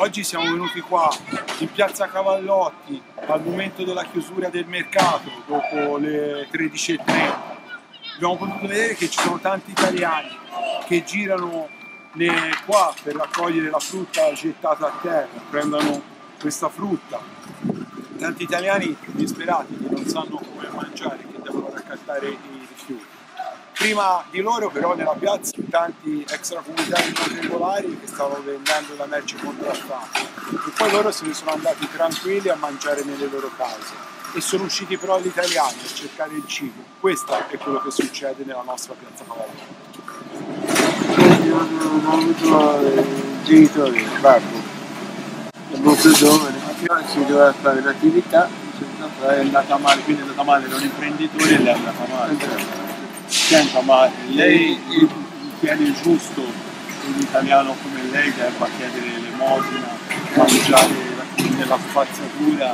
Oggi siamo venuti qua in piazza Cavallotti al momento della chiusura del mercato dopo le 13.30. Abbiamo potuto vedere che ci sono tanti italiani che girano qua per raccogliere la frutta gettata a terra, prendono questa frutta. Tanti italiani disperati che non sanno come mangiare, che devono raccattare i rifiuti. Prima di loro però nella piazza tanti extracomunitari non regolari che stavano vendendo la merce contraffata e poi loro se ne sono andati tranquilli a mangiare nelle loro case e sono usciti però gli italiani a cercare il cibo. Questo è quello che succede nella nostra piazza Cavallo. Non ho avuto genitori, babbo, molto giovane, si doveva fare l'attività, è andata male, quindi è andata male, era un imprenditore e le è andata male. Senta, ma lei ritiene giusto un italiano come lei debba chiedere l'elemosina, mangiare nella spazzatura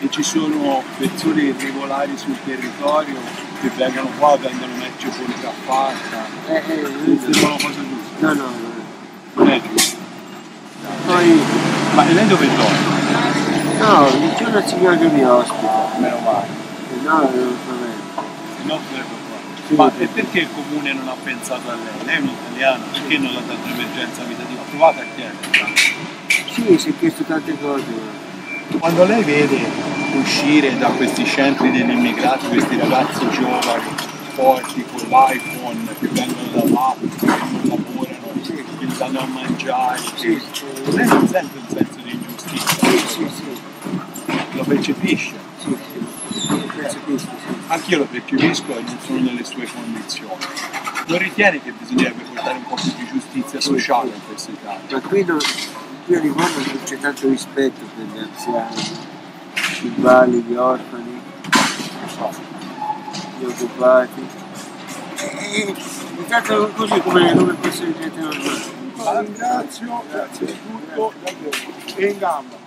e ci sono persone irregolari sul territorio che vengono qua, vengono merce contraffatta. Eh, eh, Mi sembra una cosa giusta. no, no, no. Non è giusto. Poi, Ma lei dove dorme? no, c'è una signora che mi ospita, Meno male. no non fa bene. Se no. Ma e perché il comune non ha pensato a lei? Lei è un italiano, perché non l'ha dato emergenza abitativa? Provate a chiedere. Sì, si è chiesto tante cose, Quando lei vede uscire da questi centri degli immigrati questi ragazzi giovani, forti, con l'iPhone, che vengono dall'Africa, che non lavorano, che gli danno a mangiare, sì, lei non sente un senso di ingiustizia, sì, sì, sì, lo percepisce. sì, sì. Anch'io lo percepisco e non sono nelle sue condizioni. Non ritiene che bisognerebbe portare un po' più di giustizia sociale in questi casi? Ma qui, non, a Livorno non c'è tanto rispetto per gli anziani, i validi, gli orfani, gli occupati. E, trattano così come, come fosse gente normale. Ringrazio, grazie di tutto, davvero. E in gamba.